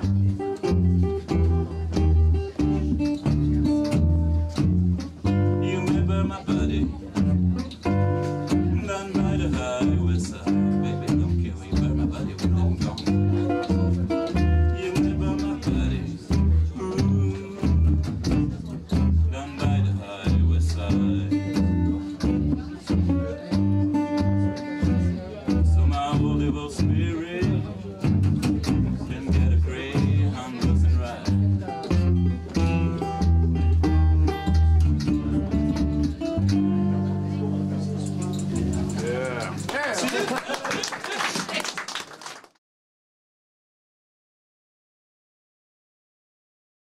You remember my buddy?